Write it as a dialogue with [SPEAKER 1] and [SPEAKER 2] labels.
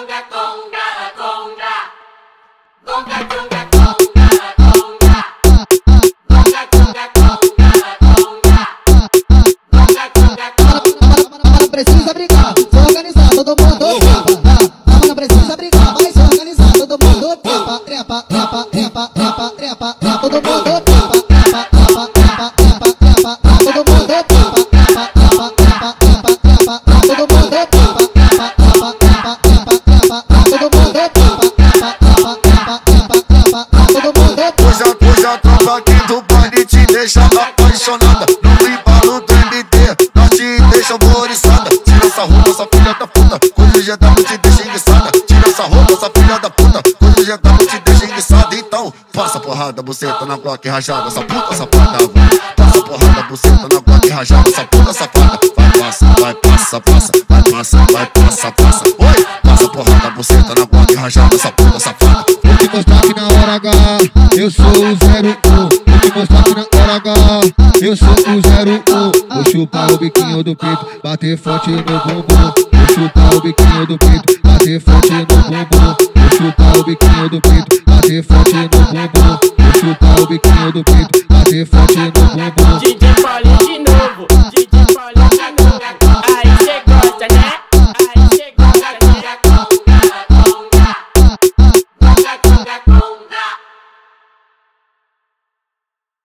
[SPEAKER 1] conga, conga, conga. Conga, conga, conga, conga. Conga, conga, conga, conga. Conga, conga, conga. Não precisa brincar, organizar todo mundo trepa. Precisa brigar, mas organizar todo mundo trepa, trepa, trepa, trepa, trepa, trepa, trepa, todo mundo
[SPEAKER 2] Hoje hoje a tropa aqui do baile te deixa apaixonada. No embalo do MD, nós te deixa alvoriçada Tira essa roupa, essa filha da puta Quando já dá, te deixa enguiçada Tira essa roupa, essa filha da puta Quando já dá, te deixa enguiçada Então, passa porrada, buceta na Glock rajada Essa puta safada, Passa porrada, buceta na Glock rajada Essa puta safada, vai passa, vai passa, passa Vai passa, vai passa, passa. Oi, passa porrada, buceta na Glock rajada Essa puta safada
[SPEAKER 3] Eu sou o 01. Vou te mostrar que na hora H eu sou o 01. Vou chupar o biquinho do peito, bater forte no bumbum. Vou chupar o biquinho do peito, bater forte no bumbum. Vou chupar o biquinho do peito, bater forte no bumbum. Vou chupar o biquinho do peito, bater forte no bumbum.